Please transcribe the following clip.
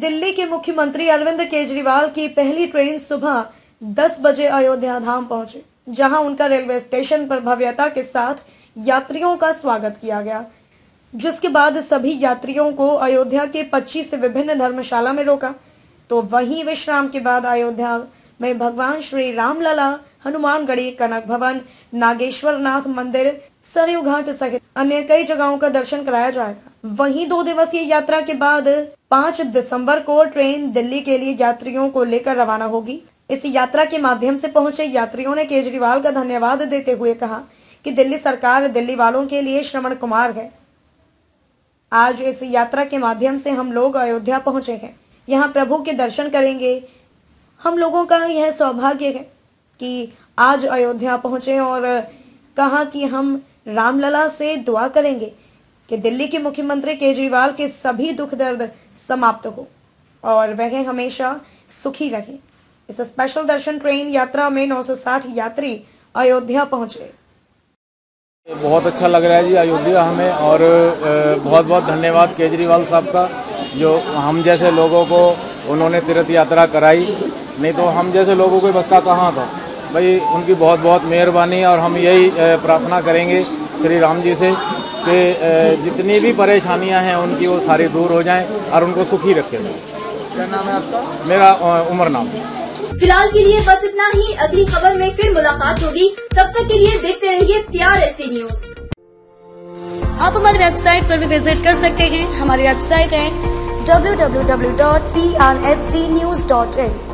दिल्ली के मुख्यमंत्री अरविंद केजरीवाल की पहली ट्रेन सुबह 10 बजे अयोध्या धाम पहुँची, जहाँ उनका रेलवे स्टेशन पर भव्यता के साथ यात्रियों का स्वागत किया गया, जिसके बाद सभी यात्रियों को अयोध्या के 25 विभिन्न धर्मशाला में रोका। तो वहीं विश्राम के बाद अयोध्या में भगवान श्री रामलला, हनुमानगढ़ी, कनक भवन नागेश्वर नाथ मंदिर, सरयू घाट सहित अन्य कई जगहों का दर्शन कराया जाएगा। वहीं दो दिवसीय यात्रा के बाद 5 दिसंबर को ट्रेन दिल्ली के लिए यात्रियों को लेकर रवाना होगी। इस यात्रा के माध्यम से पहुँचे यात्रियों ने केजरीवाल का धन्यवाद देते हुए कहा कि दिल्ली सरकार दिल्ली वालों के लिए श्रवण कुमार है। आज इस यात्रा के माध्यम से हम लोग अयोध्या पहुँचे हैं। यहाँ प्रभु के दर्शन करेंगे। हम लोगों का यह सौभाग्य है कि आज अयोध्या पहुँचे और कहा कि हम रामलला से दुआ करेंगे। कि दिल्ली के मुख्यमंत्री केजरीवाल के सभी दुख दर्द समाप्त हो और वह हमेशा सुखी रहे। इस स्पेशल दर्शन ट्रेन यात्रा में 960 यात्री अयोध्या पहुँचे। बहुत अच्छा लग रहा है जी अयोध्या हमें और बहुत बहुत धन्यवाद केजरीवाल साहब का, जो हम जैसे लोगों को उन्होंने तीर्थ यात्रा कराई। नहीं तो हम जैसे लोगों को बस का कहाँ था? भाई, उनकी बहुत बहुत मेहरबानी और हम यही प्रार्थना करेंगे श्री राम जी से। कि जितनी भी परेशानियाँ हैं उनकी वो सारी दूर हो जाएँ और उनको सुखी रखे। क्या नाम है आपका? मेरा उमर नाम। फ़िलहाल के लिए बस इतना ही। अगली खबर में फिर मुलाकात होगी। तब तक के लिए देखते रहिए प्यार एस न्यूज़। आप हमारी वेबसाइट पर भी विज़िट कर सकते हैं। हमारी वेबसाइट है www.prstnews.in